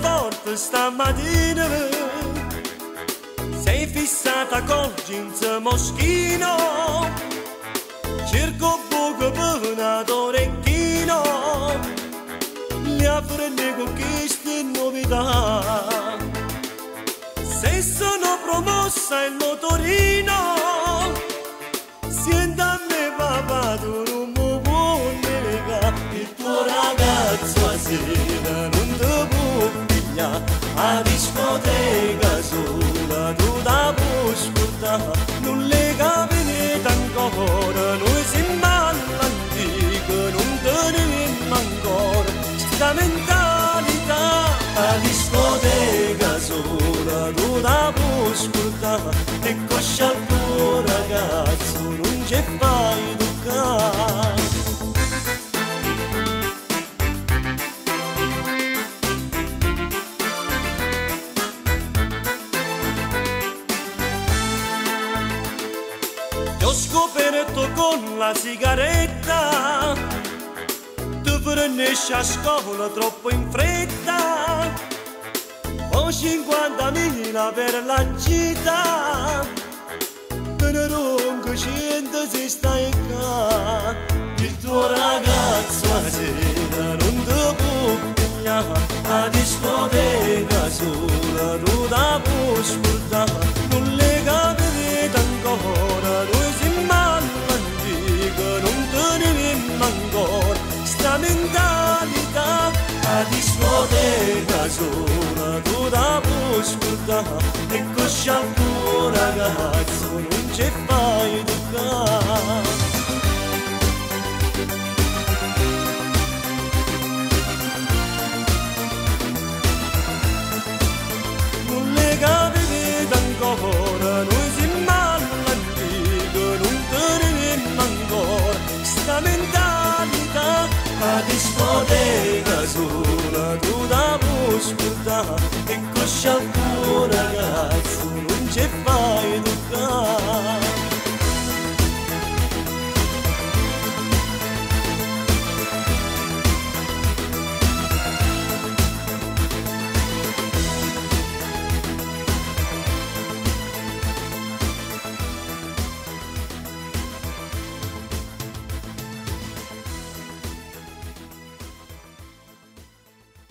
porta stamattina. Sei fissata col jeans moschino. Cerco poco per orecchino. Gli apprende con queste novità. Se sono promossa il motorino senta a me papà tu ascoltare e coscia al tuo ragazzo non ci fai ho scoperto con la sigaretta Tu prenesci a scuola troppo in fretta Ho 50.000 per la gita Per ronco cento si stai qua. Il tuo ragazzo a sera non ti può A discoteca sola tu da puoi ascoltare Non le capite ancora Noi siamo all'antica non teniamo ancora Sta mentalità a discoteca sola tu da ascoltare E al tuo ragazzo non ci fai toccare Încă și-al bună, Înce fai ducat